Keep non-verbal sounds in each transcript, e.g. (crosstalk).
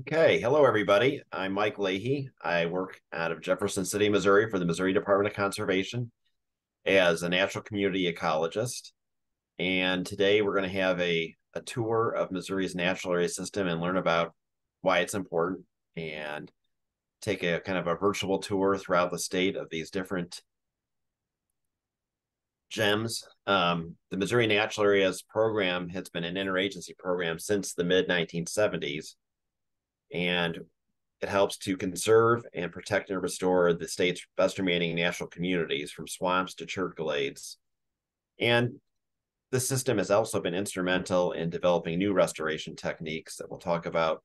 Okay, hello everybody. I'm Mike Leahy. I work out of Jefferson City, Missouri for the Missouri Department of Conservation as a natural community ecologist. And today we're going to have a, a tour of Missouri's natural area system and learn about why it's important and take a kind of a virtual tour throughout the state of these different gems. Um, the Missouri Natural Areas Program has been an interagency program since the mid 1970s and it helps to conserve and protect and restore the state's best remaining natural communities from swamps to glades. And the system has also been instrumental in developing new restoration techniques that we'll talk about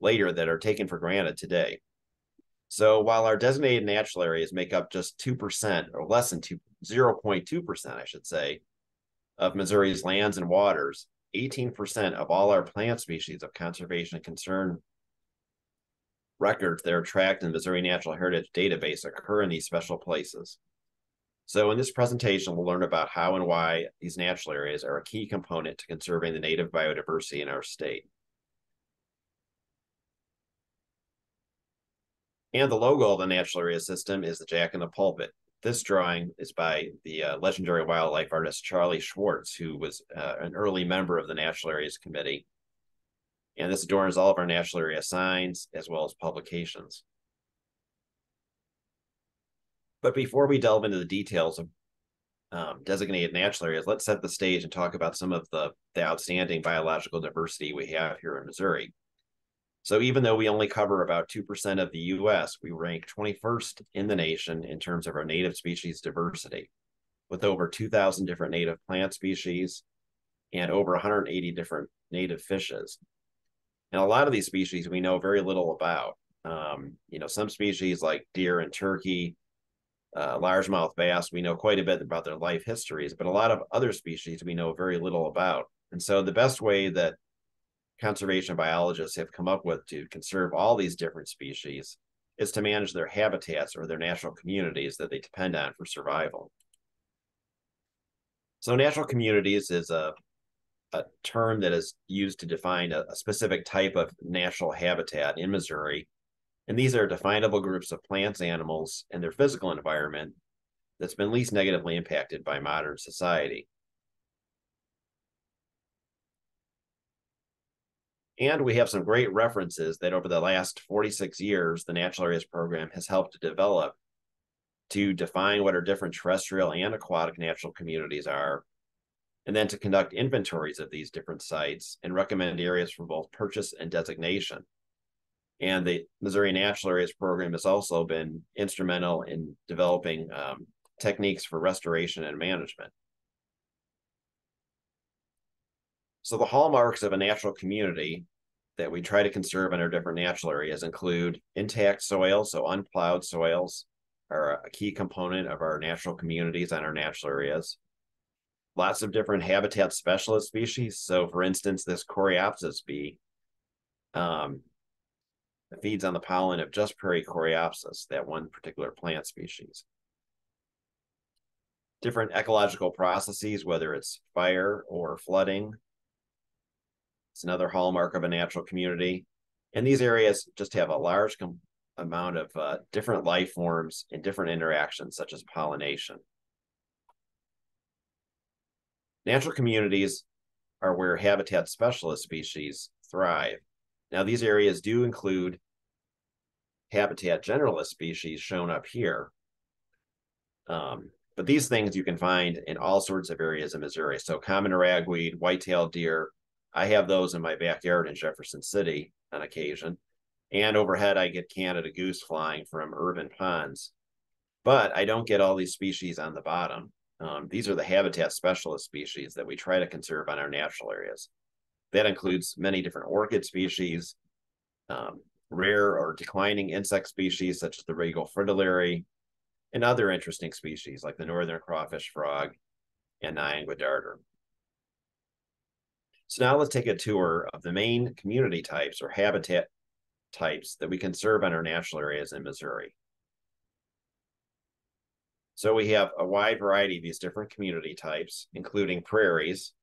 later that are taken for granted today. So while our designated natural areas make up just 2% or less than 2, 0.2%, I should say, of Missouri's lands and waters, 18% of all our plant species of conservation concern records that are tracked in the Missouri Natural Heritage Database occur in these special places. So in this presentation, we'll learn about how and why these natural areas are a key component to conserving the native biodiversity in our state. And the logo of the natural area system is the jack in the pulpit. This drawing is by the uh, legendary wildlife artist Charlie Schwartz, who was uh, an early member of the Natural Areas Committee and this adorns all of our national area signs as well as publications. But before we delve into the details of um, designated natural areas, let's set the stage and talk about some of the, the outstanding biological diversity we have here in Missouri. So even though we only cover about 2% of the US, we rank 21st in the nation in terms of our native species diversity, with over 2,000 different native plant species and over 180 different native fishes. And a lot of these species we know very little about. Um, you know, some species like deer and turkey, uh, largemouth bass, we know quite a bit about their life histories, but a lot of other species we know very little about. And so the best way that conservation biologists have come up with to conserve all these different species is to manage their habitats or their natural communities that they depend on for survival. So natural communities is a a term that is used to define a, a specific type of natural habitat in Missouri. And these are definable groups of plants, animals, and their physical environment that's been least negatively impacted by modern society. And we have some great references that over the last 46 years, the Natural Areas Program has helped to develop to define what our different terrestrial and aquatic natural communities are and then to conduct inventories of these different sites and recommend areas for both purchase and designation. And the Missouri Natural Areas Program has also been instrumental in developing um, techniques for restoration and management. So the hallmarks of a natural community that we try to conserve in our different natural areas include intact soil, so unplowed soils are a key component of our natural communities and our natural areas lots of different habitat specialist species. So, for instance, this Coreopsis bee um, feeds on the pollen of just prairie Coreopsis, that one particular plant species. Different ecological processes, whether it's fire or flooding, it's another hallmark of a natural community. And these areas just have a large amount of uh, different life forms and different interactions, such as pollination. Natural communities are where habitat specialist species thrive. Now, these areas do include habitat generalist species shown up here. Um, but these things you can find in all sorts of areas in Missouri. So common ragweed, white-tailed deer, I have those in my backyard in Jefferson City on occasion. And overhead, I get Canada goose flying from urban ponds. But I don't get all these species on the bottom. Um, these are the habitat specialist species that we try to conserve on our natural areas. That includes many different orchid species, um, rare or declining insect species such as the regal fritillary, and other interesting species like the northern crawfish frog and Niangua darter. So now let's take a tour of the main community types or habitat types that we conserve on our natural areas in Missouri. So we have a wide variety of these different community types, including prairies.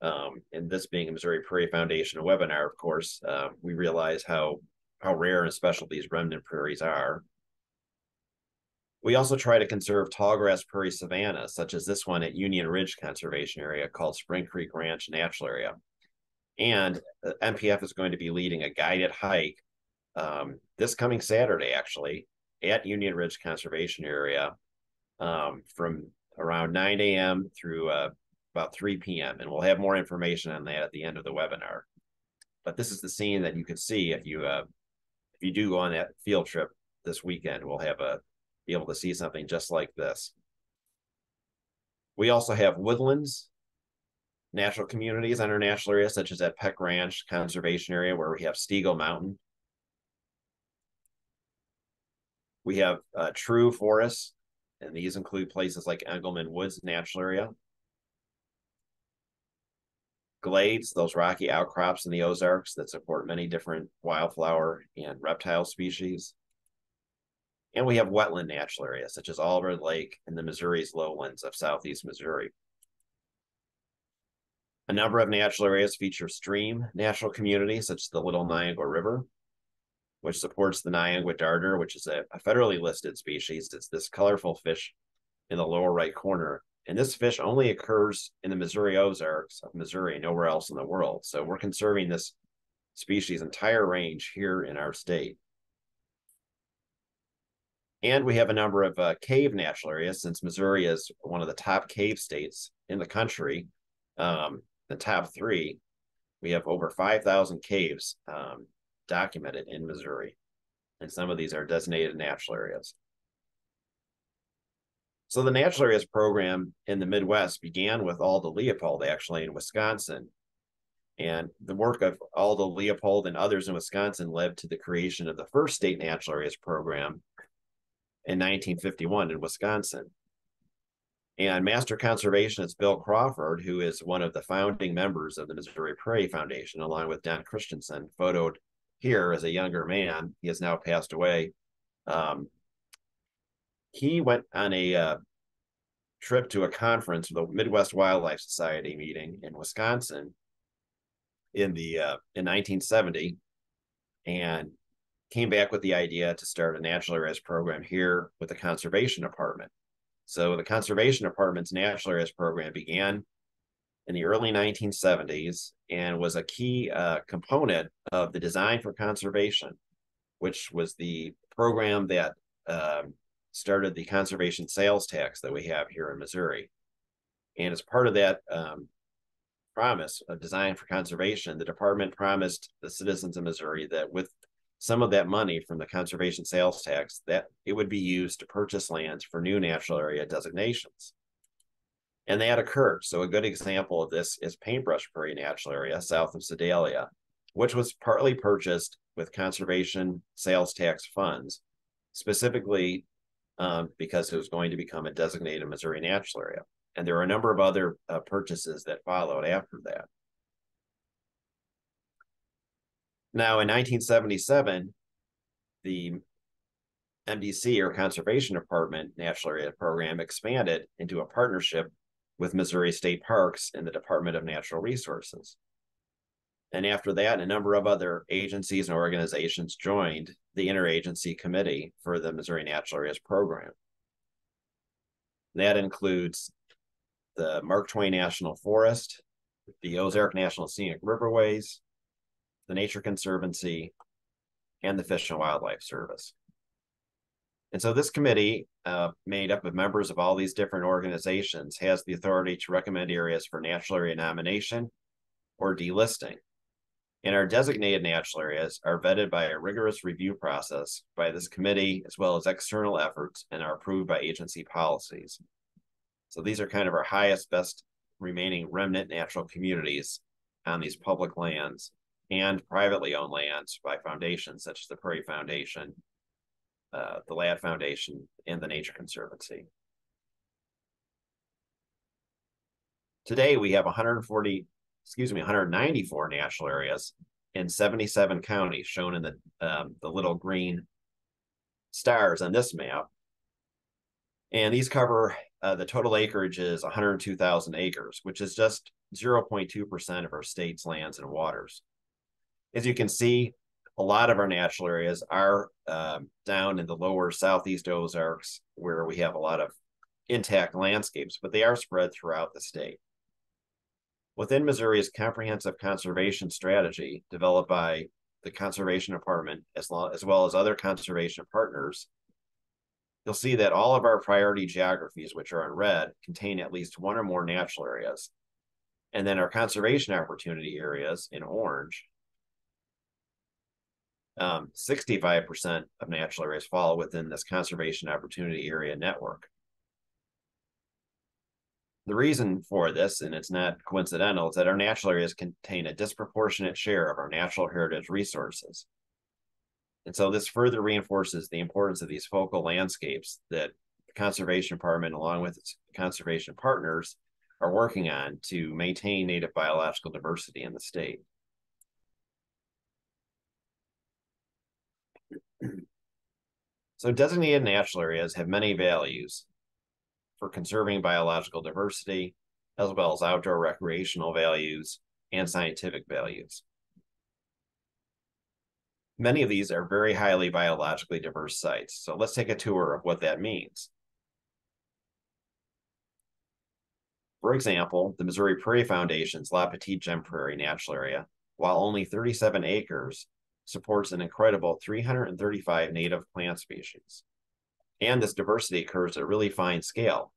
Um, and this being a Missouri Prairie Foundation webinar, of course, uh, we realize how how rare and special these remnant prairies are. We also try to conserve tallgrass prairie savannas, such as this one at Union Ridge Conservation Area called Spring Creek Ranch Natural Area. And MPF is going to be leading a guided hike um, this coming Saturday, actually, at Union Ridge Conservation Area um, from around 9 a.m. through uh, about 3 p.m. And we'll have more information on that at the end of the webinar. But this is the scene that you can see if you uh, if you do go on that field trip this weekend. We'll have a be able to see something just like this. We also have woodlands, natural communities on our national area, such as at Peck Ranch Conservation Area, where we have Stegall Mountain. We have uh, true forests, and these include places like Engelmann Woods Natural Area. Glades, those rocky outcrops in the Ozarks that support many different wildflower and reptile species. And we have wetland natural areas such as Allred Lake and the Missouri's lowlands of southeast Missouri. A number of natural areas feature stream natural communities such as the Little Niangua River, which supports the Niangua darter, which is a, a federally listed species. It's this colorful fish in the lower right corner. And this fish only occurs in the Missouri Ozarks of Missouri, nowhere else in the world. So we're conserving this species entire range here in our state. And we have a number of uh, cave national areas since Missouri is one of the top cave states in the country, um, the top three. We have over 5,000 caves um, documented in Missouri. And some of these are designated natural areas. So the natural areas program in the Midwest began with Aldo Leopold actually in Wisconsin. And the work of Aldo Leopold and others in Wisconsin led to the creation of the first state natural areas program in 1951 in Wisconsin. And master conservationist Bill Crawford, who is one of the founding members of the Missouri Prairie Foundation, along with Don Christisen, photoed here as a younger man. He has now passed away. Um, he went on a uh, trip to a conference, the Midwest Wildlife Society meeting in Wisconsin in the uh, in 1970, and came back with the idea to start a natural areas program here with the conservation department. So the conservation department's natural areas program began in the early 1970s and was a key uh, component of the design for conservation, which was the program that um, started the conservation sales tax that we have here in Missouri. And as part of that um, promise of design for conservation, the department promised the citizens of Missouri that with some of that money from the conservation sales tax that it would be used to purchase lands for new natural area designations. And they that occurred. So a good example of this is Paintbrush Prairie Natural Area south of Sedalia, which was partly purchased with conservation sales tax funds, specifically um, because it was going to become a designated Missouri natural area. And there are a number of other uh, purchases that followed after that. Now, in 1977, the MDC or Conservation Department Natural Area Program expanded into a partnership with Missouri State Parks and the Department of Natural Resources. And after that, a number of other agencies and organizations joined the Interagency Committee for the Missouri Natural Areas Program. That includes the Mark Twain National Forest, the Ozark National Scenic Riverways, the Nature Conservancy, and the Fish and Wildlife Service. And so this committee, uh, made up of members of all these different organizations, has the authority to recommend areas for natural area nomination or delisting. And our designated natural areas are vetted by a rigorous review process by this committee, as well as external efforts, and are approved by agency policies. So these are kind of our highest, best remaining remnant natural communities on these public lands and privately owned lands by foundations such as the Prairie Foundation, uh, the Ladd Foundation, and the Nature Conservancy. Today, we have 140, excuse me, 194 national areas in 77 counties shown in the, um, the little green stars on this map. And these cover uh, the total acreage is 102,000 acres, which is just 0.2% of our state's lands and waters as you can see, a lot of our natural areas are um, down in the lower southeast Ozarks, where we have a lot of intact landscapes, but they are spread throughout the state. Within Missouri's comprehensive conservation strategy developed by the Conservation Department as, as well as other conservation partners, you'll see that all of our priority geographies, which are in red, contain at least one or more natural areas. And then our conservation opportunity areas in orange, um, 65% of natural areas fall within this conservation opportunity area network. The reason for this, and it's not coincidental, is that our natural areas contain a disproportionate share of our natural heritage resources. And so this further reinforces the importance of these focal landscapes that the Conservation Department, along with its conservation partners, are working on to maintain native biological diversity in the state. (clears throat) So designated natural areas have many values, for conserving biological diversity, as well as outdoor recreational values and scientific values. Many of these are very highly biologically diverse sites. So let's take a tour of what that means. For example, the Missouri Prairie Foundation's La Petite Gem Prairie Natural Area, while only 37 acres, supports an incredible 335 native plant species and this diversity occurs at a really fine scale.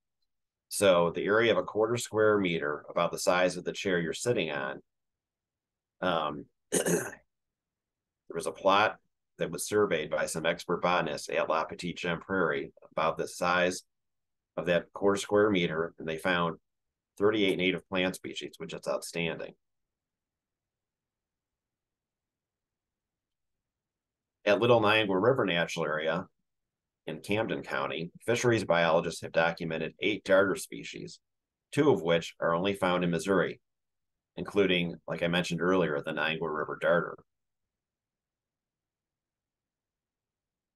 So the area of a quarter square meter, about the size of the chair you're sitting on, um, (clears throat) there was a plot that was surveyed by some expert botanists at La Petite Gem Prairie about the size of that quarter square meter, and they found 38 native plant species, which is outstanding. At Little Niangua River Natural Area, in Camden County, fisheries biologists have documented eight darter species, two of which are only found in Missouri, including, like I mentioned earlier, the Niangua River darter.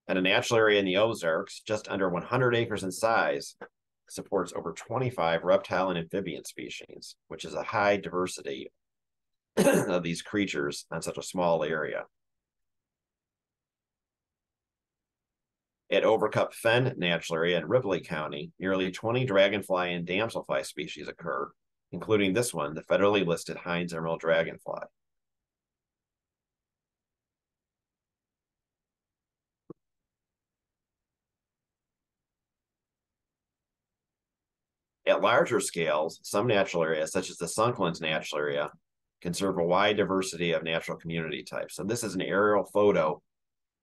And a natural area in the Ozarks, just under 100 acres in size, supports over 25 reptile and amphibian species, which is a high diversity (clears throat) of these creatures on such a small area. At Overcup Fen Natural Area in Ripley County, nearly 20 dragonfly and damselfly species occur, including this one, the federally listed Hine's emerald dragonfly. At larger scales, some natural areas, such as the Sunklands Natural Area, conserve a wide diversity of natural community types. So this is an aerial photo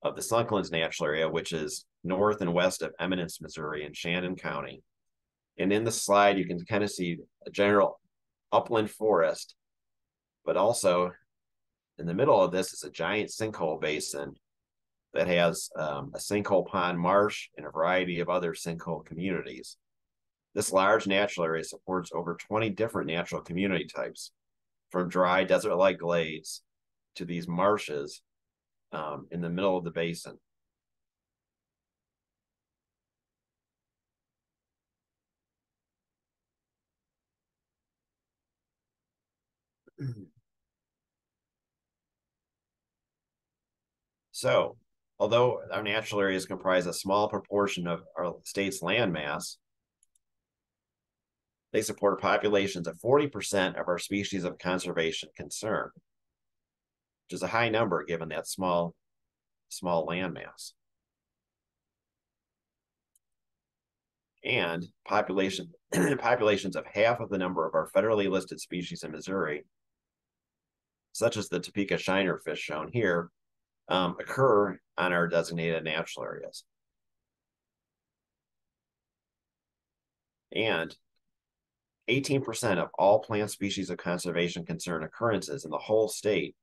of the Sunklands Natural Area, which is north and west of Eminence, Missouri, in Shannon County. And in the slide, you can kind of see a general upland forest, but also in the middle of this is a giant sinkhole basin that has um, a sinkhole pond marsh and a variety of other sinkhole communities. This large natural area supports over 20 different natural community types, from dry desert-like glades to these marshes um, in the middle of the basin. So, although our natural areas comprise a small proportion of our state's land mass, they support populations of 40% of our species of conservation concern, which is a high number given that small, small land mass. And population (clears throat) populations of half of the number of our federally listed species in Missouri such as the Topeka shiner fish shown here, um, occur on our designated natural areas. And 18% of all plant species of conservation concern occurrences in the whole state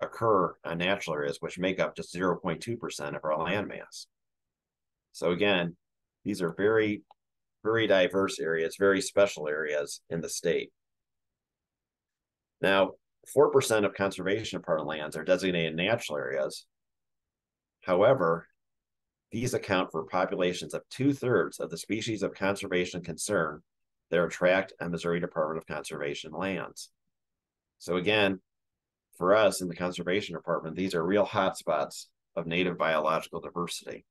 occur on natural areas, which make up just 0.2% of our land mass. So again, these are very, very diverse areas, very special areas in the state. Now, 4% of conservation department lands are designated natural areas. However, these account for populations of two thirds of the species of conservation concern that are tracked on Missouri Department of Conservation lands. So again, for us in the conservation department, these are real hotspots of native biological diversity.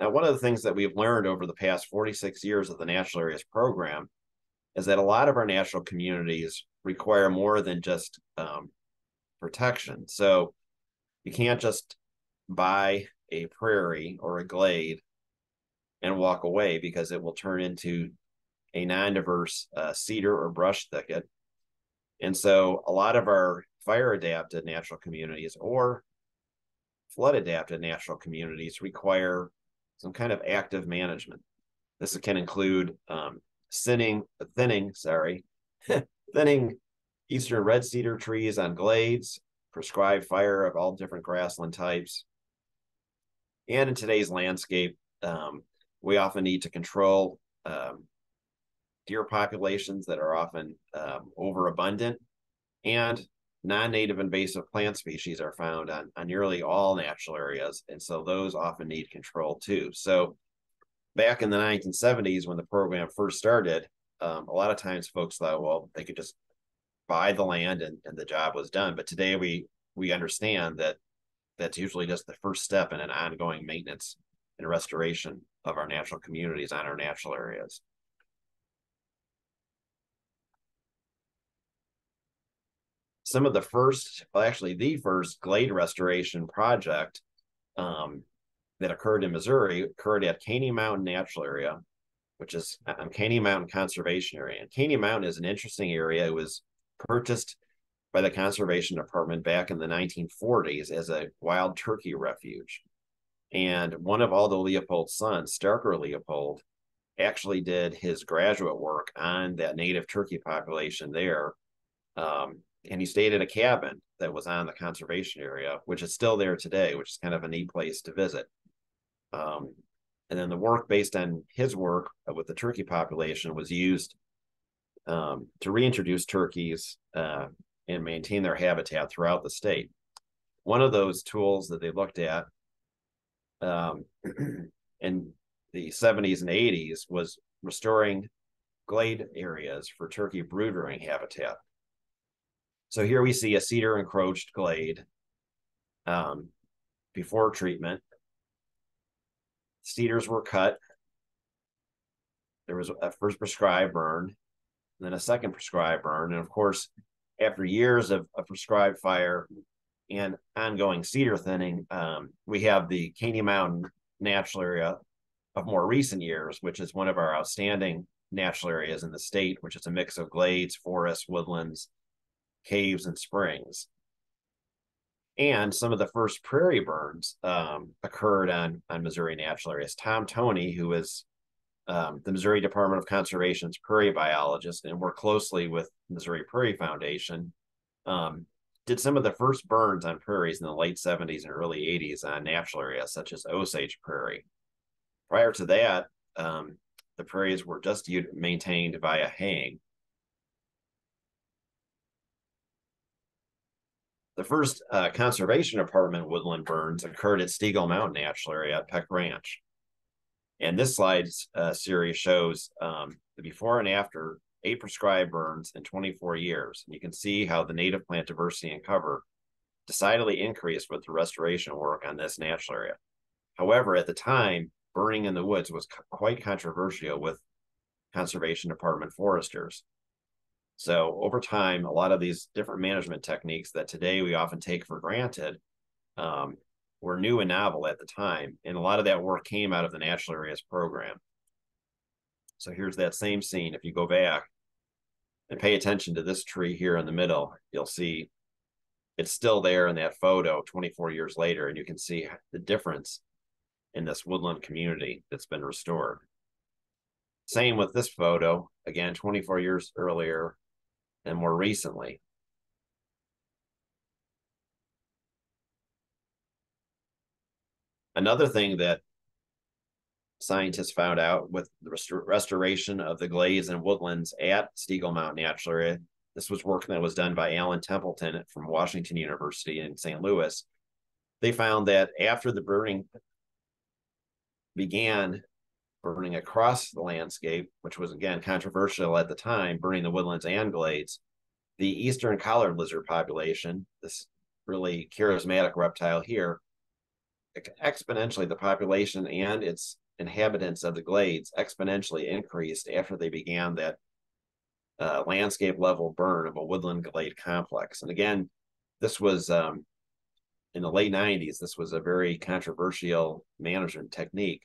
Now, one of the things that we've learned over the past 46 years of the Natural Areas program is that a lot of our natural communities require more than just um, protection. So you can't just buy a prairie or a glade and walk away because it will turn into a non-diverse uh, cedar or brush thicket. And so a lot of our fire adapted natural communities or flood adapted natural communities require some kind of active management. This can include um, thinning, thinning, sorry, (laughs) thinning eastern red cedar trees on glades, prescribed fire of all different grassland types. And in today's landscape, um, we often need to control um, deer populations that are often um, overabundant and non-native invasive plant species are found on, on nearly all natural areas and so those often need control too. So back in the 1970s when the program first started um, a lot of times folks thought well they could just buy the land and, and the job was done. But today we we understand that that's usually just the first step in an ongoing maintenance and restoration of our natural communities on our natural areas some of the first, well, actually the first glade restoration project um, that occurred in Missouri occurred at Caney Mountain Natural Area, which is um, Caney Mountain Conservation Area. And Caney Mountain is an interesting area. It was purchased by the Conservation Department back in the 1940s as a wild turkey refuge. And one of Aldo Leopold's sons, Starker Leopold, actually did his graduate work on that native turkey population there. Um, and he stayed in a cabin that was on the conservation area, which is still there today, which is kind of a neat place to visit. Um, and then the work based on his work with the turkey population was used um, to reintroduce turkeys uh, and maintain their habitat throughout the state. One of those tools that they looked at um, (clears throat) in the 70s and 80s was restoring glade areas for turkey brood habitat. So here we see a cedar encroached glade um, before treatment. Cedars were cut. There was a first prescribed burn, then a second prescribed burn. And of course, after years of, of prescribed fire and ongoing cedar thinning, um, we have the Caney Mountain natural area of more recent years, which is one of our outstanding natural areas in the state, which is a mix of glades, forests, woodlands, caves and springs. And some of the first prairie burns um, occurred on, on Missouri natural areas. Tom Toney, who is um, the Missouri Department of Conservation's prairie biologist and worked closely with Missouri Prairie Foundation, um, did some of the first burns on prairies in the late 70s and early 80s on natural areas such as Osage Prairie. Prior to that, um, the prairies were just maintained via haying. The first uh, conservation department woodland burns occurred at Stegall Mountain Natural Area at Peck Ranch. And this slide uh, series shows um, the before and after eight prescribed burns in 24 years. And you can see how the native plant diversity and cover decidedly increased with the restoration work on this natural area. However, at the time, burning in the woods was quite controversial with conservation department foresters. So over time, a lot of these different management techniques that today we often take for granted um, were new and novel at the time. And a lot of that work came out of the Natural Areas program. So here's that same scene. If you go back and pay attention to this tree here in the middle, you'll see it's still there in that photo 24 years later. And you can see the difference in this woodland community that's been restored. Same with this photo, again, 24 years earlier, and more recently. Another thing that scientists found out with the restor restoration of the glades and woodlands at Stegall Mountain Natural Area, this was work that was done by Alan Templeton from Washington University in St. Louis. They found that after the burning began burning across the landscape, which was again controversial at the time, burning the woodlands and glades. The eastern collared lizard population, this really charismatic reptile here, exponentially the population and its inhabitants of the glades exponentially increased after they began that uh, landscape level burn of a woodland glade complex. And again, this was um, in the late 90s. This was a very controversial management technique,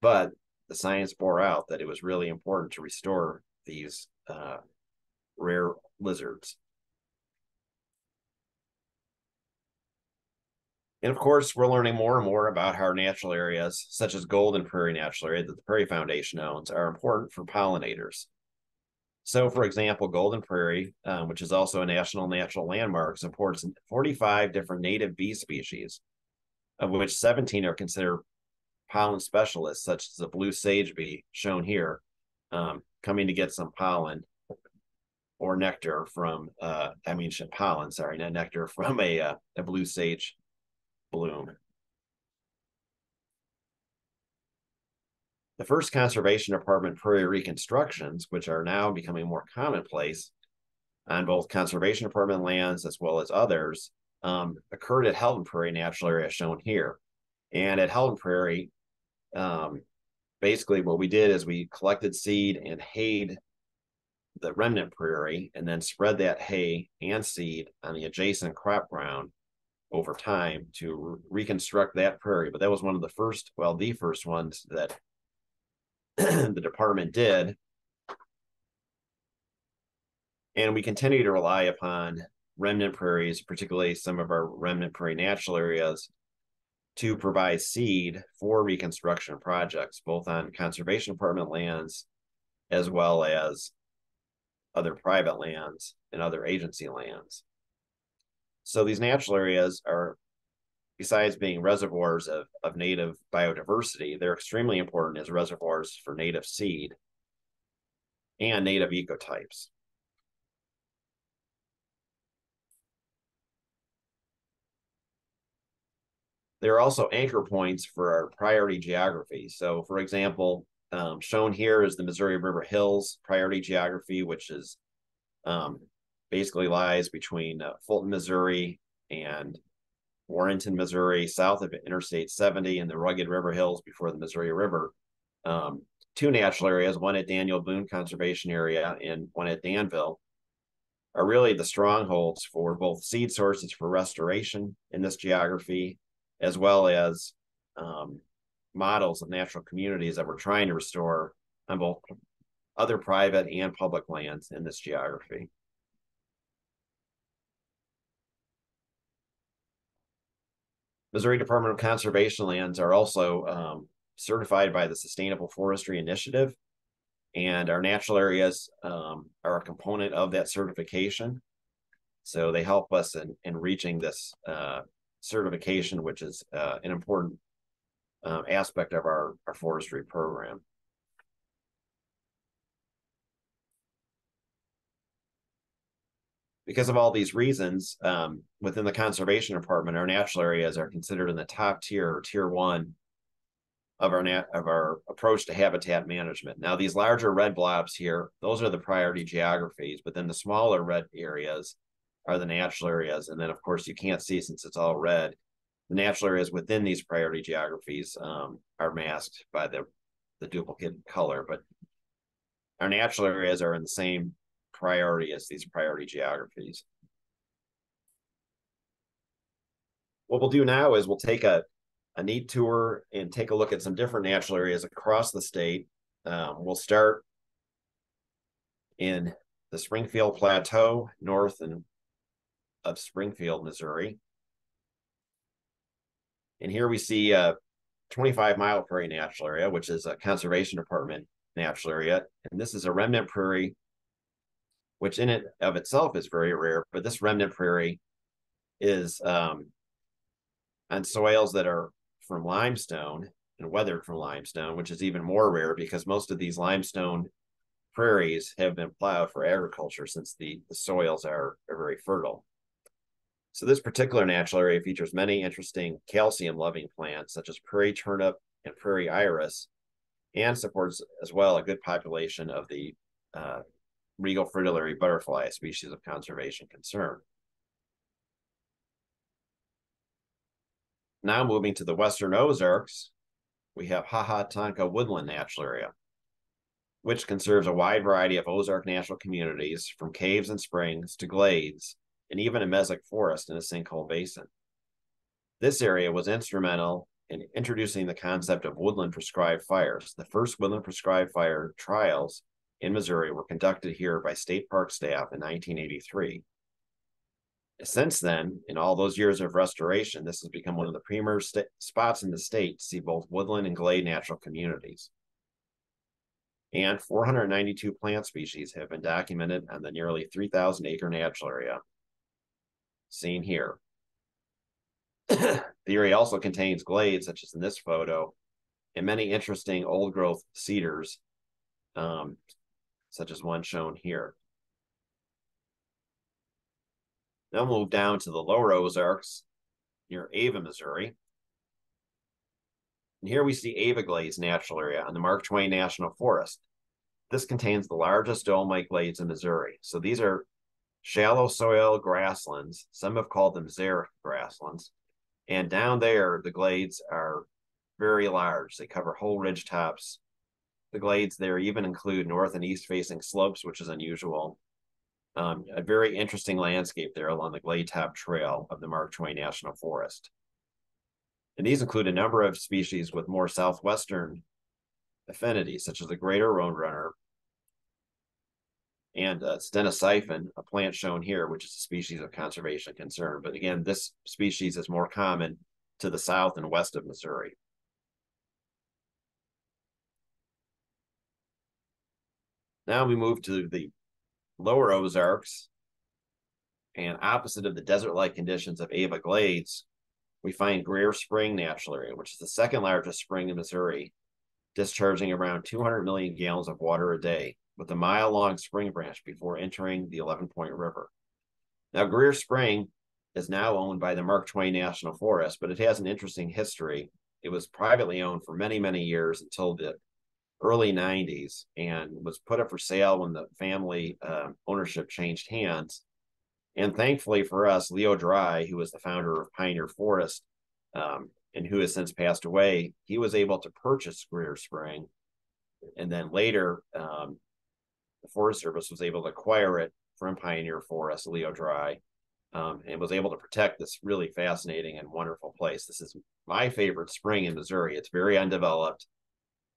but the science bore out that it was really important to restore these uh, rare lizards. And of course, we're learning more and more about how natural areas, such as Golden Prairie Natural Area that the Prairie Foundation owns, are important for pollinators. So, for example, Golden Prairie, um, which is also a national natural landmark, supports 45 different native bee species, of which 17 are considered pollen specialists, such as the blue sage bee shown here, um, coming to get some pollen or nectar from, uh, I mean, pollen, sorry, not nectar, (laughs) from a, uh, a blue sage bloom. The first Conservation Department prairie reconstructions, which are now becoming more commonplace on both Conservation Department lands as well as others, um, occurred at Helton Prairie Natural Area shown here. And at Helton Prairie, um, basically what we did is we collected seed and hayed the remnant prairie and then spread that hay and seed on the adjacent crop ground over time to re reconstruct that prairie. But that was one of the first, well, the first ones that (clears throat) the department did. And we continue to rely upon remnant prairies, particularly some of our remnant prairie natural areas, to provide seed for reconstruction projects, both on conservation department lands as well as other private lands and other agency lands. So these natural areas are, besides being reservoirs of, of native biodiversity, they're extremely important as reservoirs for native seed and native ecotypes. There are also anchor points for our priority geography. So, for example, um, shown here is the Missouri River Hills priority geography, which is um, basically lies between uh, Fulton, Missouri, and Warrenton, Missouri, south of Interstate 70 and the rugged river hills before the Missouri River. Um, two natural areas, one at Daniel Boone Conservation Area and one at Danville, are really the strongholds for both seed sources for restoration in this geography as well as um, models of natural communities that we're trying to restore on both other private and public lands in this geography. Missouri Department of Conservation lands are also um, certified by the Sustainable Forestry Initiative, and our natural areas um, are a component of that certification. So they help us in, in reaching this uh, certification, which is uh, an important um, aspect of our, our forestry program. Because of all these reasons, um, within the conservation department, our natural areas are considered in the top tier or tier one of our nat- of our approach to habitat management. Now, these larger red blobs here, those are the priority geographies, but then the smaller red areas are the natural areas. And then, of course, you can't see since it's all red. The natural areas within these priority geographies um, are masked by the, the duplicate color, but our natural areas are in the same priority as these priority geographies. What we'll do now is we'll take a, a neat tour and take a look at some different natural areas across the state. Um, we'll start in the Springfield Plateau, north and of Springfield, Missouri. And here we see a 25 mile prairie natural area, which is a conservation department natural area. And this is a remnant prairie, which in it of itself is very rare, but this remnant prairie is um, on soils that are from limestone and weathered from limestone, which is even more rare because most of these limestone prairies have been plowed for agriculture since the, the soils are, are very fertile. So this particular natural area features many interesting calcium-loving plants such as prairie turnip and prairie iris, and supports as well a good population of the uh, regal fritillary butterfly, a species of conservation concern. Now moving to the Western Ozarks, we have Ha-Ha-Tonka Woodland Natural Area, which conserves a wide variety of Ozark natural communities from caves and springs to glades and even a mesic forest in a sinkhole basin. This area was instrumental in introducing the concept of woodland prescribed fires. The first woodland prescribed fire trials in Missouri were conducted here by state park staff in 1983. Since then, in all those years of restoration, this has become one of the premier spots in the state to see both woodland and glade natural communities. And 492 plant species have been documented on the nearly 3,000 acre natural area seen here. (clears throat) the area also contains glades, such as in this photo, and many interesting old growth cedars, um, such as one shown here. Now move down to the lower Ozarks near Ava, Missouri. And here we see Ava Glades Natural Area on the Mark Twain National Forest. This contains the largest dolomite glades in Missouri. So these are shallow soil grasslands. Some have called them xeric grasslands. And down there, the glades are very large. They cover whole ridge tops. The glades there even include north and east facing slopes, which is unusual. Um, a very interesting landscape there along the Glade Top Trail of the Mark Twain National Forest. And these include a number of species with more southwestern affinities, such as the greater roadrunner and uh, a plant shown here, which is a species of conservation concern. But again, this species is more common to the south and west of Missouri. Now we move to the lower Ozarks, and opposite of the desert-like conditions of Ava Glades, we find Greer Spring Natural Area, which is the second largest spring in Missouri, discharging around 200 million gallons of water a day with a mile-long spring branch before entering the 11 Point River. Now, Greer Spring is now owned by the Mark Twain National Forest, but it has an interesting history. It was privately owned for many, many years until the early 90s and was put up for sale when the family uh, ownership changed hands. And thankfully for us, Leo Drey, who was the founder of Pioneer Forest um, and who has since passed away, he was able to purchase Greer Spring. And then later, um, the Forest Service was able to acquire it from Pioneer Forest, Leo Drey, um, and was able to protect this really fascinating and wonderful place. This is my favorite spring in Missouri. It's very undeveloped.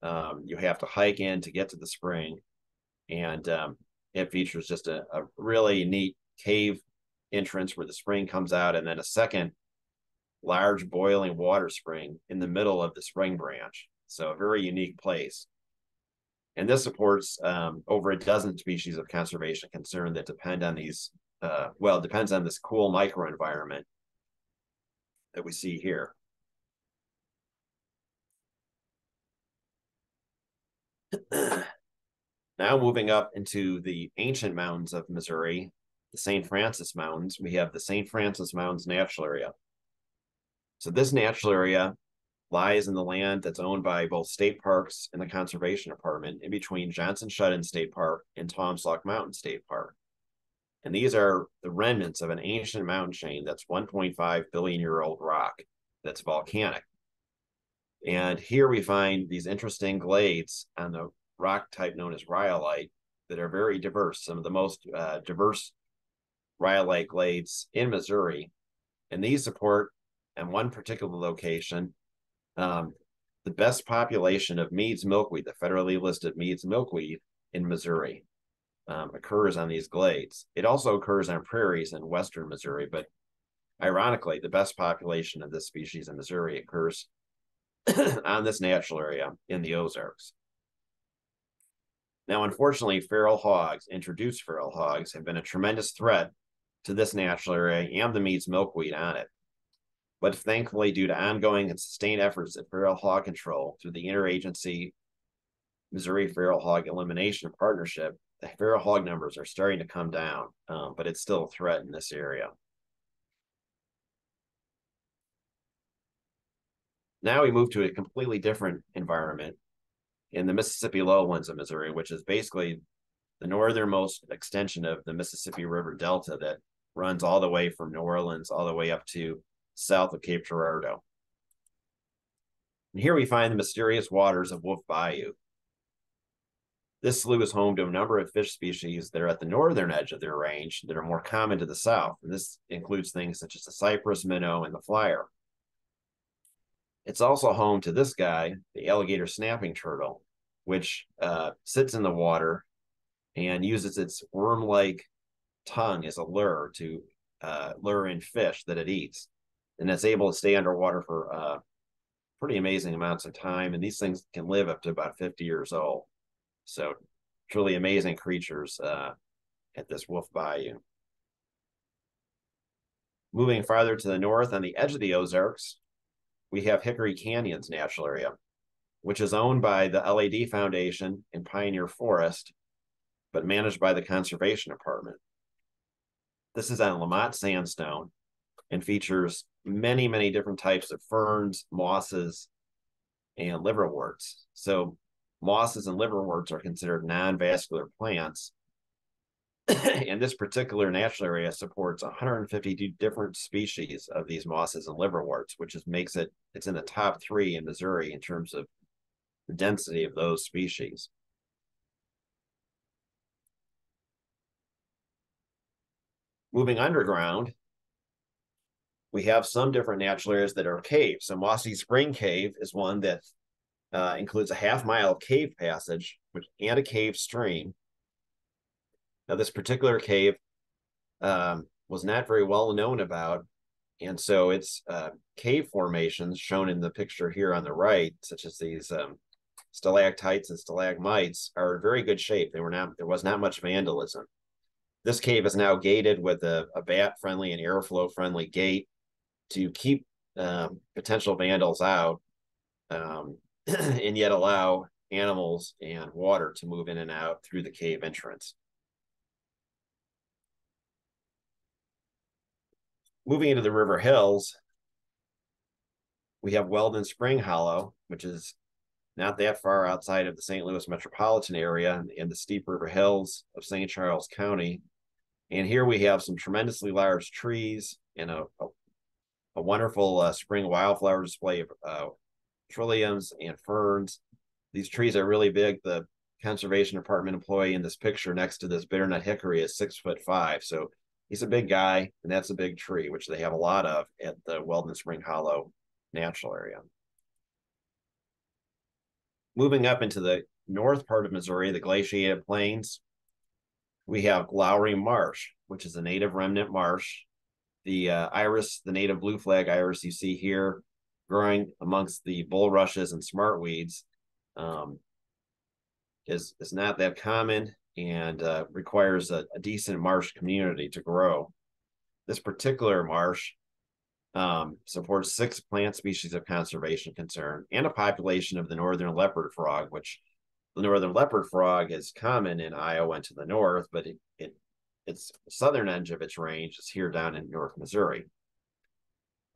Um, you have to hike in to get to the spring, and um, it features just a, a, really neat cave entrance where the spring comes out, and then a second large boiling water spring in the middle of the spring branch. So a very unique place. And this supports um, over a dozen species of conservation concern that depend on these, uh, well, depends on this cool microenvironment that we see here. now moving up into the ancient mountains of Missouri, the St. Francois Mountains, we have the St. Francois Mountains Natural Area. So this natural area lies in the land that's owned by both state parks and the conservation department in between Johnson Shut-in State Park and Taum Sauk Mountain State Park. And these are the remnants of an ancient mountain chain that's 1.5 billion year old rock that's volcanic. And here we find these interesting glades on the rock type known as rhyolite that are very diverse, some of the most uh, diverse rhyolite glades in Missouri. And these support, in one particular location, um, the best population of Mead's milkweed, the federally listed Mead's milkweed in Missouri, um, occurs on these glades. It also occurs on prairies in western Missouri, but ironically, the best population of this species in Missouri occurs (clears throat) on this natural area in the Ozarks. Now, unfortunately, feral hogs, introduced feral hogs, have been a tremendous threat to this natural area and the Mead's milkweed on it. But thankfully, due to ongoing and sustained efforts at feral hog control through the interagency Missouri Feral Hog Elimination Partnership, the feral hog numbers are starting to come down, um, but it's still a threat in this area. Now we move to a completely different environment in the Mississippi lowlands of Missouri, which is basically the northernmost extension of the Mississippi River Delta that runs all the way from New Orleans all the way up to south of Cape Girardeau. And here we find the mysterious waters of Wolf Bayou. This slough is home to a number of fish species that are at the northern edge of their range that are more common to the south. And this includes things such as the cypress minnow and the flyer. It's also home to this guy, the alligator snapping turtle, which uh, sits in the water and uses its worm-like tongue as a lure to uh, lure in fish that it eats. And it's able to stay underwater for uh, pretty amazing amounts of time. And these things can live up to about 50 years old. So truly amazing creatures uh, at this Wolf Bayou. Moving farther to the north on the edge of the Ozarks, we have Hickory Canyons Natural Area, which is owned by the LAD Foundation and Pioneer Forest, but managed by the Conservation Department. This is on Lamotte Sandstone and features many, many different types of ferns, mosses, and liverworts. So mosses and liverworts are considered non-vascular plants. (coughs) and this particular natural area supports 152 different species of these mosses and liverworts, which is, makes it it's in the top three in Missouri in terms of the density of those species. Moving underground, we have some different natural areas that are caves. So Mossy Spring Cave is one that uh, includes a half mile cave passage which, and a cave stream. Now, this particular cave um, was not very well known about. And so its uh, cave formations shown in the picture here on the right, such as these um, stalactites and stalagmites, are in very good shape. They were not, there was not much vandalism. This cave is now gated with a, a bat friendly and airflow friendly gate to keep um, potential vandals out. Um, (clears throat) and yet allow animals and water to move in and out through the cave entrance. Moving into the river hills, we have Weldon Spring Hollow, which is not that far outside of the St. Louis metropolitan area in the steep river hills of St. Charles County. And here we have some tremendously large trees and a, a, a wonderful uh, spring wildflower display of uh, trilliums and ferns. These trees are really big. The conservation department employee in this picture next to this bitternut hickory is six foot five. So he's a big guy, and that's a big tree, which they have a lot of at the Weldon Spring Hollow Natural Area. Moving up into the north part of Missouri, the glaciated plains, we have Lowry Marsh, which is a native remnant marsh. The uh, iris, the native blue flag iris you see here, growing amongst the bulrushes and smartweeds um, is is not that common and uh, requires a, a, decent marsh community to grow. This particular marsh um, supports six plant species of conservation concern and a population of the northern leopard frog, which the northern leopard frog is common in Iowa and to the north, but it, it its southern edge of its range is here down in North Missouri.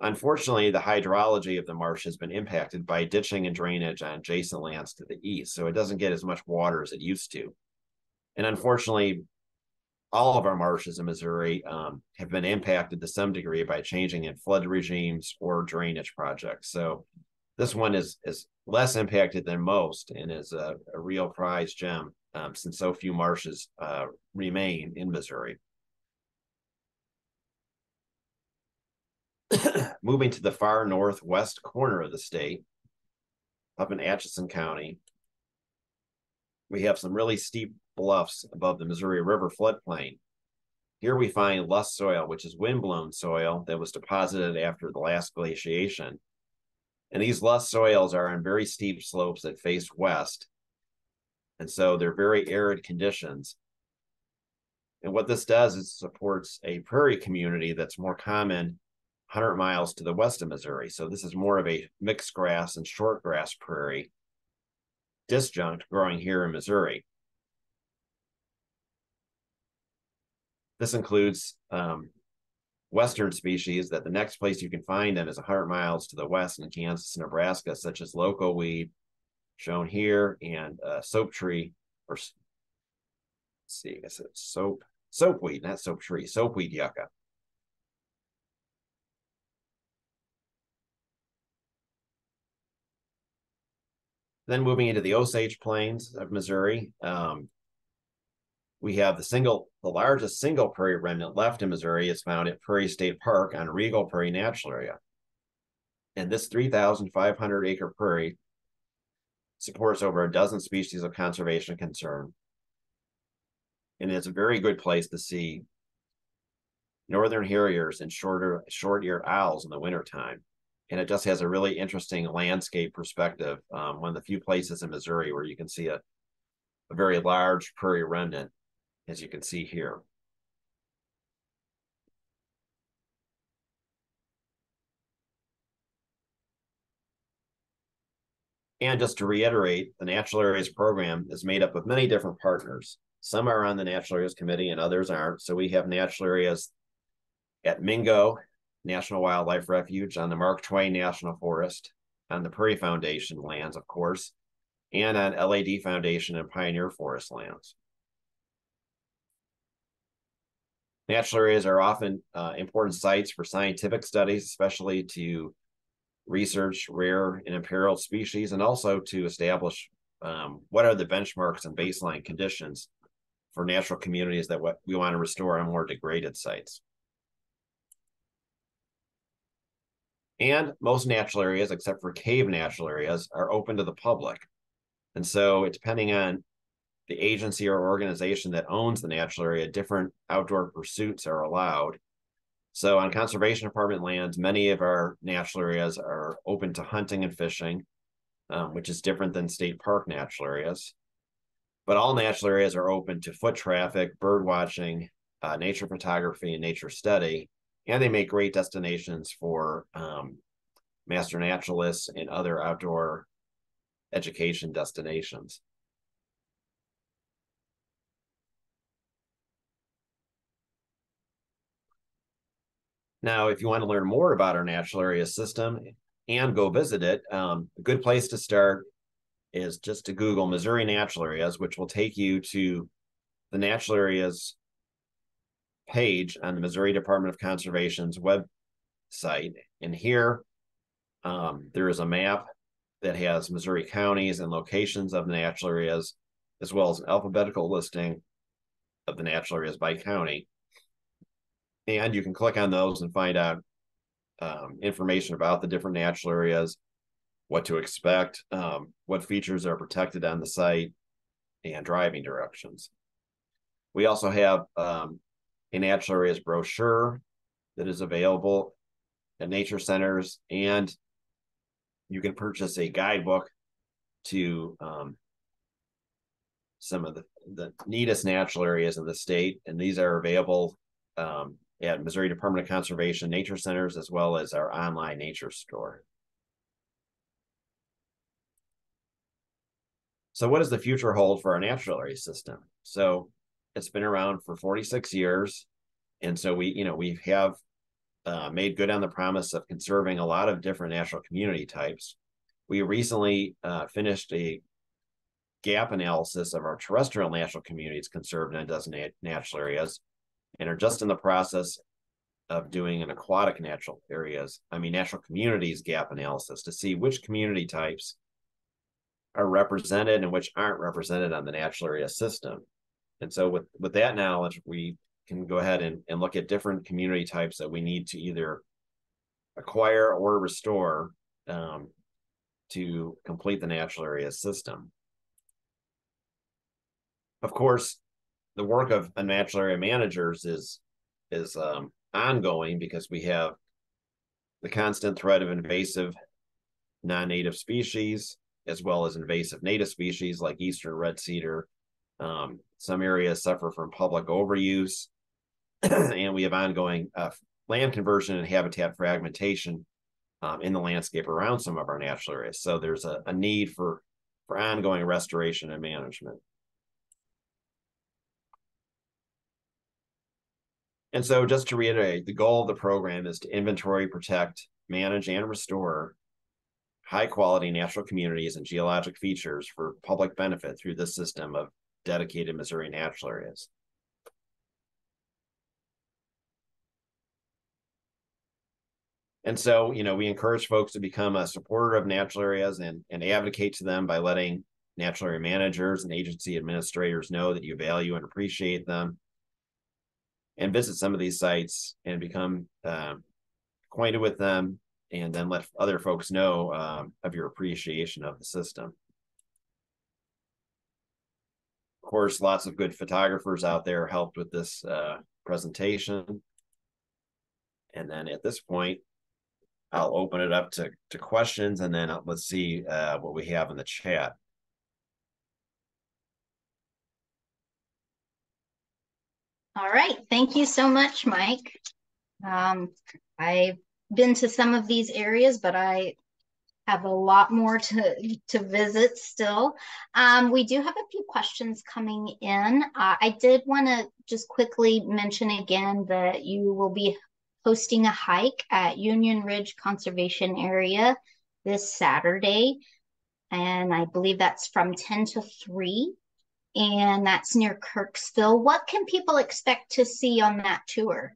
Unfortunately, the hydrology of the marsh has been impacted by ditching and drainage on adjacent lands to the east, so it doesn't get as much water as it used to. And unfortunately, all of our marshes in Missouri um, have been impacted to some degree by changing in flood regimes or drainage projects. So this one is is less impacted than most and is a, a real prize gem um, since so few marshes uh, remain in Missouri. (coughs) moving to the far northwest corner of the state, up in Atchison County, we have some really steep bluffs above the Missouri River floodplain. Here we find loess soil, which is windblown soil that was deposited after the last glaciation. And these loess soils are on very steep slopes that face west. And so they're very arid conditions. And what this does is supports a prairie community that's more common 100 miles to the west of Missouri. So this is more of a mixed grass and short grass prairie disjunct growing here in Missouri. This includes um, western species that the next place you can find them is 100 miles to the west in Kansas and Nebraska, such as loco weed, shown here, and uh, soap tree, or see, I guess soap, soapweed, not soap tree, soapweed yucca. Then moving into the Osage Plains of Missouri, um, we have the single, the largest single prairie remnant left in Missouri is found at Prairie State Park on Regal Prairie Natural Area. And this 3,500 acre prairie supports over a dozen species of conservation concern. And it's a very good place to see northern harriers and shorter short-eared owls in the wintertime. And it just has a really interesting landscape perspective. Um, one of the few places in Missouri where you can see a, a very large prairie remnant, as you can see here. And just to reiterate, the Natural Areas Program is made up of many different partners. Some are on the Natural Areas Committee and others aren't. So we have natural areas at Mingo National Wildlife Refuge, on the Mark Twain National Forest, on the Prairie Foundation lands, of course, and on LAD Foundation and Pioneer Forest lands. Natural areas are often uh, important sites for scientific studies, especially to research rare and imperiled species, and also to establish um, what are the benchmarks and baseline conditions for natural communities that we want to restore on more degraded sites. And most natural areas, except for cave natural areas, are open to the public. And so, depending on the agency or organization that owns the natural area, different outdoor pursuits are allowed. So on conservation department lands, many of our natural areas are open to hunting and fishing, um, which is different than state park natural areas. But all natural areas are open to foot traffic, bird watching, uh, nature photography, and nature study. And they make great destinations for um, master naturalists and other outdoor education destinations. Now, if you want to learn more about our natural area system and go visit it, um, a good place to start is just to Google Missouri natural areas, which will take you to the natural areas page on the Missouri Department of Conservation's website. And here, um, there is a map that has Missouri counties and locations of the natural areas, as well as an alphabetical listing of the natural areas by county and you can click on those and find out um, information about the different natural areas, what to expect, um, what features are protected on the site, and driving directions. We also have um, a natural areas brochure that is available at nature centers, and you can purchase a guidebook to um, some of the, the neatest natural areas in the state, and these are available um, at Missouri Department of Conservation nature centers, as well as our online nature store. So what does the future hold for our natural area system? So it's been around for 46 years. And so we, you know, we have uh, made good on the promise of conserving a lot of different natural community types. We recently uh, finished a gap analysis of our terrestrial natural communities conserved in a designated natural areas and are just in the process of doing an aquatic natural areas, I mean, natural communities gap analysis to see which community types are represented and which aren't represented on the natural area system. And so with, with that knowledge, we can go ahead and, and look at different community types that we need to either acquire or restore um, to complete the natural area system. Of course, the work of a natural area managers is is um, ongoing because we have the constant threat of invasive non-native species as well as invasive native species like eastern red cedar. Um, some areas suffer from public overuse, (clears throat) and we have ongoing uh, land conversion and habitat fragmentation um, in the landscape around some of our natural areas. So there's a, a need for for ongoing restoration and management. And so, just to reiterate, the goal of the program is to inventory, protect, manage, and restore high quality natural communities and geologic features for public benefit through this system of dedicated Missouri natural areas. And so, you know, we encourage folks to become a supporter of natural areas and, and advocate to them by letting natural area managers and agency administrators know that you value and appreciate them and visit some of these sites and become um, acquainted with them and then let other folks know um, of your appreciation of the system. Of course, lots of good photographers out there helped with this uh, presentation. And then at this point, I'll open it up to, to questions and then let's see uh, what we have in the chat. All right. Thank you so much, Mike. Um, I've been to some of these areas, but I have a lot more to, to visit still. Um, we do have a few questions coming in. Uh, I did want to just quickly mention again that you will be hosting a hike at Union Ridge Conservation Area this Saturday. And I believe that's from 10 to 3 and that's near Kirksville. What can people expect to see on that tour?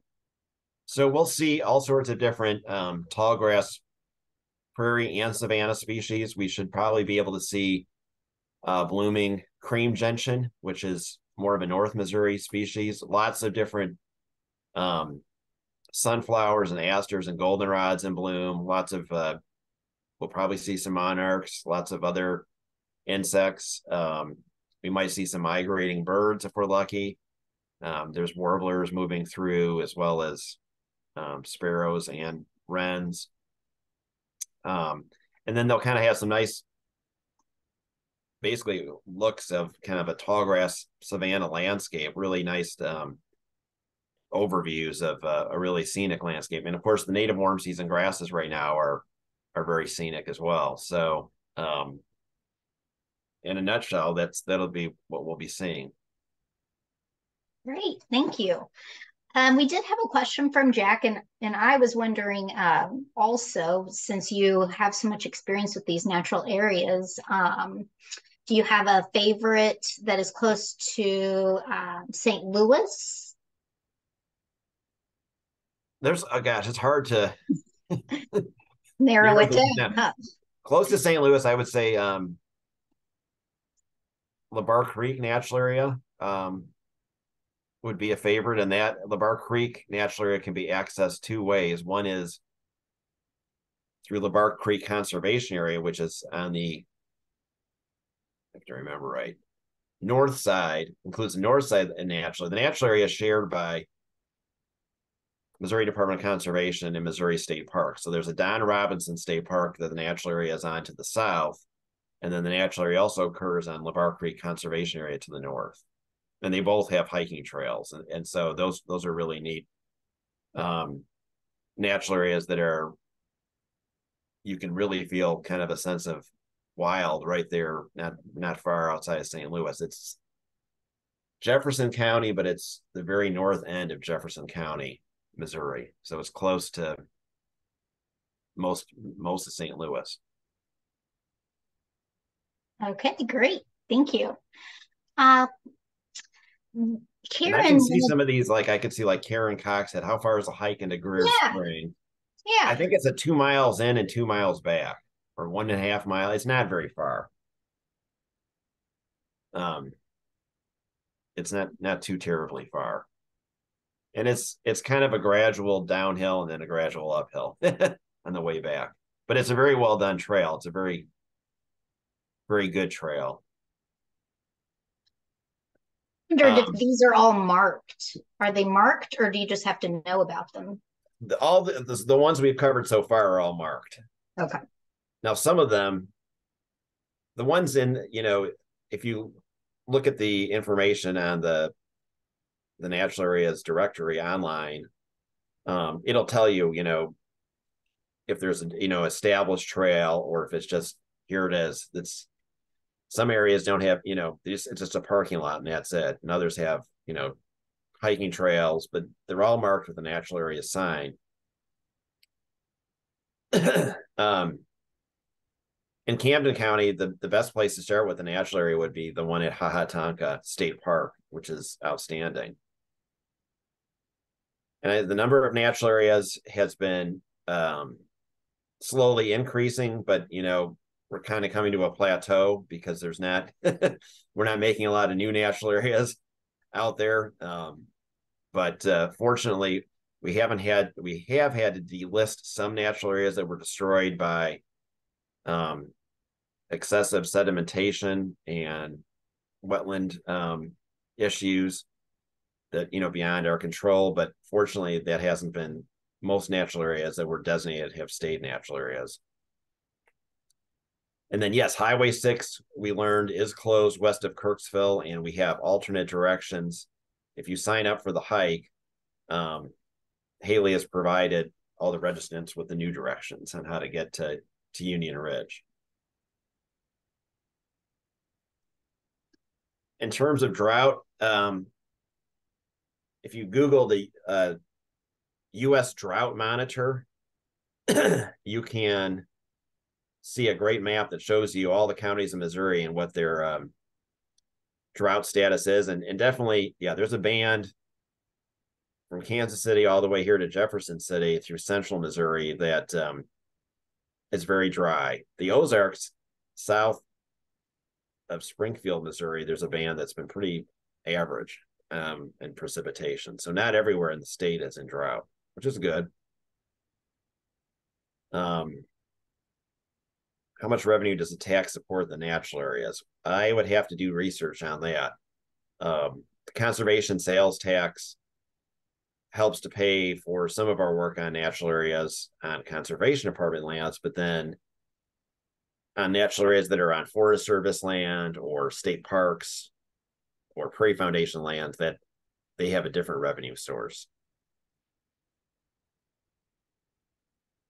So we'll see all sorts of different um, tall grass, prairie, and savanna species. We should probably be able to see uh, blooming cream gentian, which is more of a North Missouri species. Lots of different um, sunflowers and asters and goldenrods in bloom. Lots of uh, we'll probably see some monarchs. Lots of other insects. Um, we might see some migrating birds if we're lucky. Um, there's warblers moving through as well as um, sparrows and wrens. Um, and then they'll kind of have some nice, basically looks of kind of a tall grass savanna landscape, really nice um, overviews of uh, a really scenic landscape. And of course, the native warm season grasses right now are are very scenic as well. So um, in a nutshell, that's that'll be what we'll be seeing. Great, thank you. Um, we did have a question from Jack, and and I was wondering um, also, since you have so much experience with these natural areas, um, do you have a favorite that is close to um, St. Louis? There's, oh gosh, it's hard to (laughs) narrow, it down. Huh? Close to St. Louis, I would say um, LaBarque Creek natural area um, would be a favorite, and that LaBarque Creek natural area can be accessed two ways. One is through LaBarque Creek Conservation Area, which is on the, I have to remember right, north side, includes the north side and natural. The natural area is shared by Missouri Department of Conservation and Missouri State Park. So there's a Don Robinson State Park that the natural area is on to the south. And then the natural area also occurs on LaBarque Creek Conservation Area to the north. And they both have hiking trails. And, and so those those are really neat um, natural areas that are you can really feel kind of a sense of wild right there, not not far outside of St. Louis. It's Jefferson County, but it's the very north end of Jefferson County, Missouri. So it's close to most most of St. Louis. Okay, great. Thank you. Uh, Karen, and I can see some of these. Like I could see, like Karen Cox said, "How far is a hike into Greer yeah. Spring?" Yeah, I think it's a two miles in and two miles back, or one and a half mile. It's not very far. Um, it's not not too terribly far, and it's it's kind of a gradual downhill and then a gradual uphill (laughs) on the way back. But it's a very well done trail. It's a very very good trail. wondered um, if these are all marked. Are they marked, or do you just have to know about them? The, all the, the, the ones we've covered so far are all marked. Okay. Now, some of them, the ones in you know, if you look at the information on the the natural areas directory online, um, it'll tell you, you know, if there's a you know established trail or if it's just here it is. It's some areas don't have, you know, it's just a parking lot and that's it. And others have, you know, hiking trails, but they're all marked with a natural area sign. (coughs) um, in Camden County, the, the best place to start with the natural area would be the one at Ha Ha Tonka State Park, which is outstanding. And the number of natural areas has been um, slowly increasing, but you know we're kind of coming to a plateau because there's not (laughs) we're not making a lot of new natural (laughs) areas out there. Um, but uh, fortunately, we haven't had we have had to delist some natural areas that were destroyed by um, excessive sedimentation and wetland um, issues that you know beyond our control. But fortunately, that hasn't been most natural areas that were designated have stayed natural areas. And then yes, Highway six we learned is closed west of Kirksville, and we have alternate directions. If you sign up for the hike, um, Haley has provided all the registrants with the new directions on how to get to to Union Ridge. In terms of drought, um, if you Google the uh, U.S. Drought Monitor, (clears throat) you can see a great map that shows you all the counties in Missouri and what their um, drought status is. And, and definitely, yeah, there's a band from Kansas City all the way here to Jefferson City through central Missouri that um, is very dry. The Ozarks, south of Springfield, Missouri, there's a band that's been pretty average um, in precipitation. So not everywhere in the state is in drought, which is good. Um, how much revenue does the tax support the natural areas? I would have to do research on that. Um, the conservation sales tax helps to pay for some of our work on natural areas on conservation department lands, but then on natural areas that are on Forest Service land or state parks or Prairie Foundation land, that they have a different revenue source.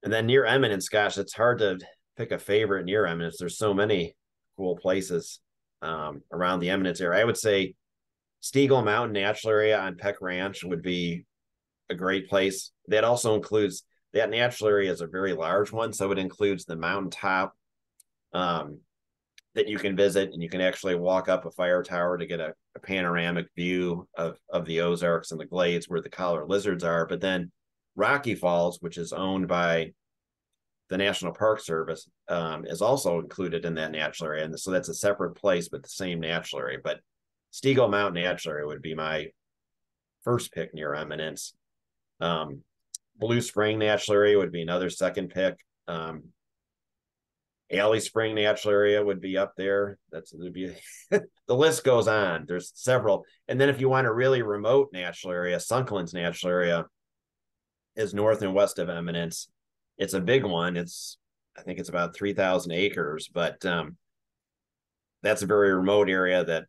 And then near eminence, gosh, it's hard to pick a favorite near eminence. There's so many cool places um, around the eminence area. I would say Stegall Mountain Natural Area on Peck Ranch would be a great place. That also includes that natural area is a very large one, so it includes the mountaintop um, that you can visit, and you can actually walk up a fire tower to get a, a panoramic view of of the Ozarks and the glades where the collar lizards are. But then Rocky Falls, which is owned by the National Park Service, um, is also included in that natural area, and so that's a separate place, but the same natural area. But Stegall Mountain Natural Area would be my first pick near Eminence. Um, Blue Spring Natural Area would be another second pick. Um, Alley Spring Natural Area would be up there. That's would be (laughs) the list goes on. There's several, and then if you want a really remote natural area, Sunklands Natural Area is north and west of Eminence. It's a big one. It's I think it's about three thousand acres, but um, that's a very remote area that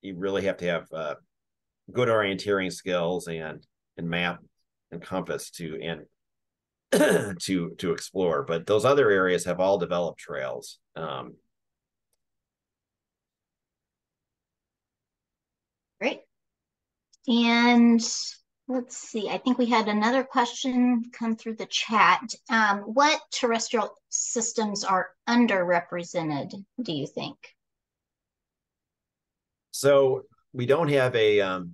you really have to have uh, good orienteering skills and and map and compass to and (clears throat) to to explore. But those other areas have all developed trails. Um, Great. And let's see, I think we had another question come through the chat. Um, what terrestrial systems are underrepresented, do you think? So we don't have a um,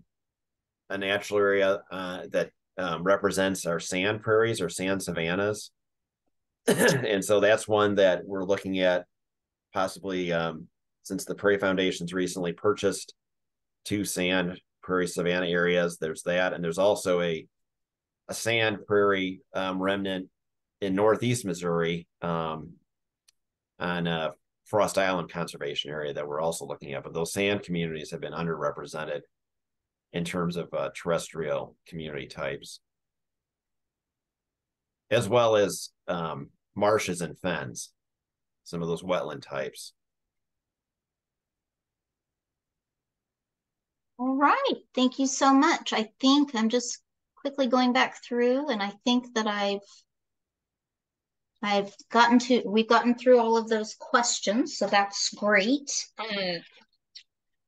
a natural area uh, that um, represents our sand prairies or sand savannas. (clears throat) and so that's one that we're looking at possibly um, since the Prairie Foundation's recently purchased two sand prairie savanna areas. There's that, and there's also a a sand prairie um, remnant in northeast Missouri um, on uh, Frost Island Conservation Area that we're also looking at. But those sand communities have been underrepresented in terms of uh, terrestrial community types, as well as um, marshes and fens, some of those wetland types. All right, thank you so much. I think I'm just quickly going back through and I think that I've I've gotten to we've gotten through all of those questions, so that's great. Mm.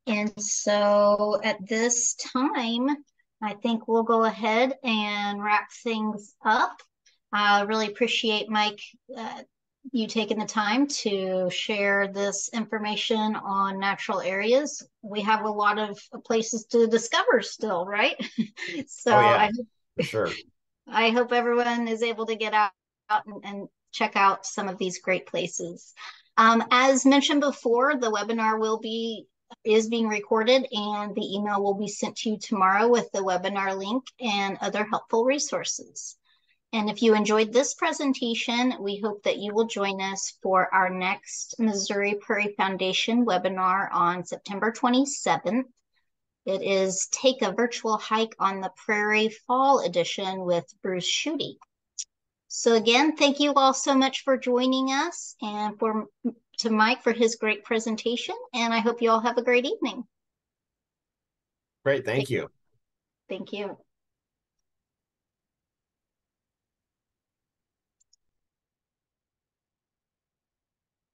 And so at this time, I think we'll go ahead and wrap things up. I really appreciate Mike uh, you taking the time to share this information on natural areas. We have a lot of places to discover still, right? (laughs) so oh, yeah, I for sure. (laughs) I hope everyone is able to get out, out and, and check out some of these great places. Um, as mentioned before, the webinar will be is being recorded and the email will be sent to you tomorrow with the webinar link and other helpful resources. And if you enjoyed this presentation, we hope that you will join us for our next Missouri Prairie Foundation webinar on September 27th. It is Take a Virtual Hike on the Prairie Fall Edition with Bruce Schuette. So again, thank you all so much for joining us and for to Mike for his great presentation. And I hope you all have a great evening. Great. Thank you. Thank you.